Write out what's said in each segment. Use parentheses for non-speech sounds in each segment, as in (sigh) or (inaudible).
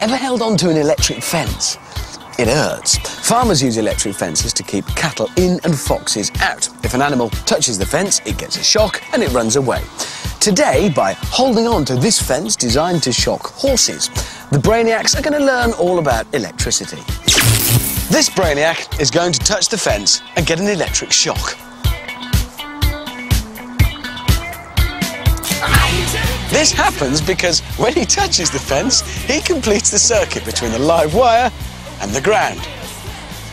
Ever held onto an electric fence? It hurts. Farmers use electric fences to keep cattle in and foxes out. If an animal touches the fence, it gets a shock and it runs away. Today, by holding on to this fence designed to shock horses, the Brainiacs are going to learn all about electricity. This Brainiac is going to touch the fence and get an electric shock. This happens because when he touches the fence, he completes the circuit between the live wire and the ground.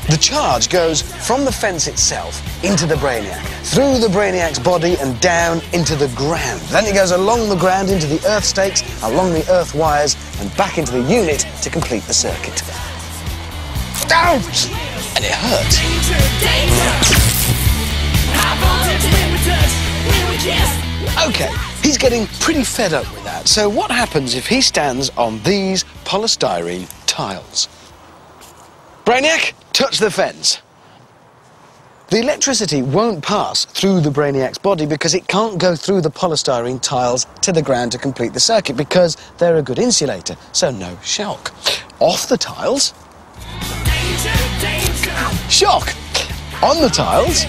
The charge goes from the fence itself into the Brainiac, through the Brainiac's body and down into the ground. Then it goes along the ground into the earth stakes, along the earth wires and back into the unit to complete the circuit. Ouch! And it hurts. Okay, he's getting pretty fed up with that. So what happens if he stands on these polystyrene tiles? Brainiac, touch the fence. The electricity won't pass through the Brainiac's body because it can't go through the polystyrene tiles to the ground to complete the circuit because they're a good insulator, so no shock. Off the tiles. Shock. On the tiles.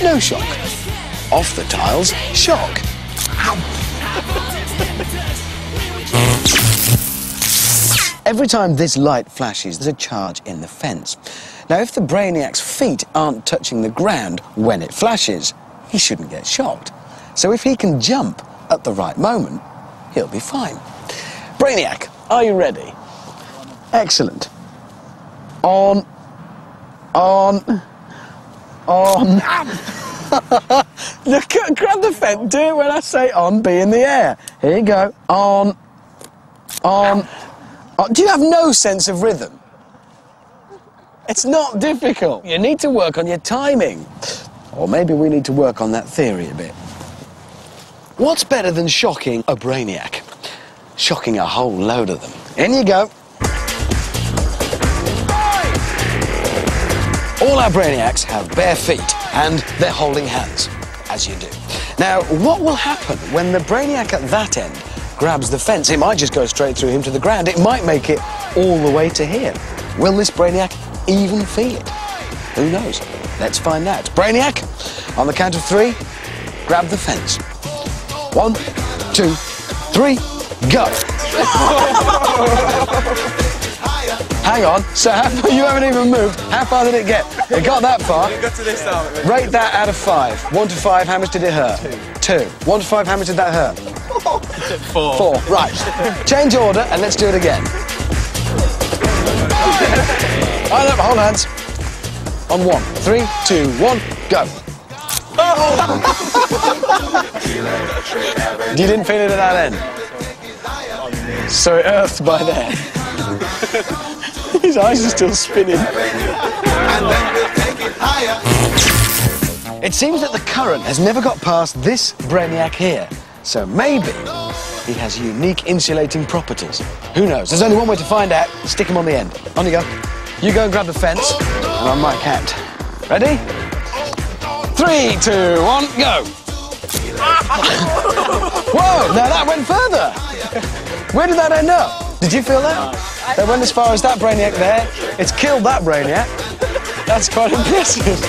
No shock. Off the tiles. Shock. Every time this light flashes, there's a charge in the fence. Now, if the Brainiac's feet aren't touching the ground when it flashes, he shouldn't get shocked. So if he can jump at the right moment, he'll be fine. Brainiac, are you ready? Excellent. On. On. On. (laughs) Look, grab the fence. Do it when I say on, be in the air. Here you go. On. On. on. Do you have no sense of rhythm? It's not difficult. You need to work on your timing. Or maybe we need to work on that theory a bit. What's better than shocking a brainiac? Shocking a whole load of them. In you go. All our brainiacs have bare feet and they're holding hands, as you do. Now, what will happen when the brainiac at that end grabs the fence? It might just go straight through him to the ground. It might make it all the way to here. Will this brainiac even feel it? Who knows? Let's find out. Brainiac, on the count of three, grab the fence. One, two, three, go. (laughs) Hang on, so how far, you haven't even moved. How far did it get? It got that far. It got to this out. Rate that out of five. One to five, how much did it hurt? Two. Two. One to five, how much did that hurt? (laughs) Four. Four. Right. Change order and let's do it again. (laughs) Hold up, hold hands. On one. Three, two, one, go. (laughs) you didn't feel it at that end? So it earthed by there. (laughs) His eyes are still spinning. It seems that the current has never got past this Brainiac here. So maybe he has unique insulating properties. Who knows? There's only one way to find out. Stick him on the end. On you go. You go and grab the fence, and on my count. Ready? Three, two, one, go. (laughs) Whoa, now that went further. (laughs) Where did that end up? Did you feel that? They went as far as that Brainiac there. It's killed that Brainiac. That's quite impressive.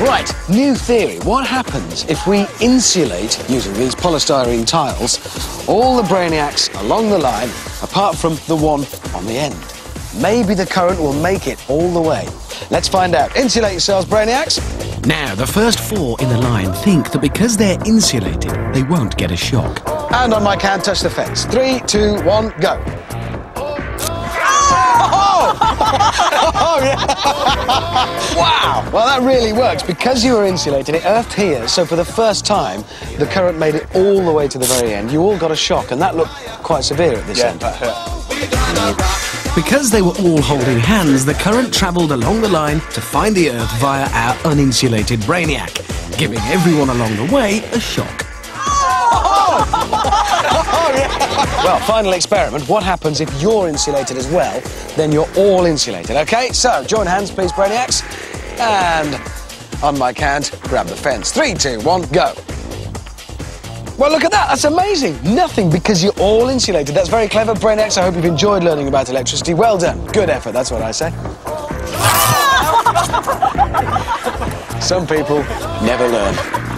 Right, new theory. What happens if we insulate, using these polystyrene tiles, all the brainiacs along the line, apart from the one on the end? Maybe the current will make it all the way. Let's find out. Insulate yourselves, brainiacs. Now, the first four in the line think that because they're insulated, they won't get a shock. And on my count, touch the fence. Three, two, one, go. Oh! (laughs) oh, yeah. wow! Well, that really works. Because you were insulated, it earthed here, so for the first time, the current made it all the way to the very end. You all got a shock, and that looked quite severe at this Yeah, end. that hurt. Because they were all holding hands, the current travelled along the line to find the Earth via our uninsulated Brainiac, giving everyone along the way a shock. Well, final experiment. What happens if you're insulated as well? Then you're all insulated, okay? So, join hands, please, Brainiacs. And On my count, grab the fence. Three, two, one, go. Well, look at that. That's amazing. Nothing because you're all insulated. That's very clever, Brainiacs. I hope you've enjoyed learning about electricity. Well done. Good effort, that's what I say. (laughs) Some people never learn.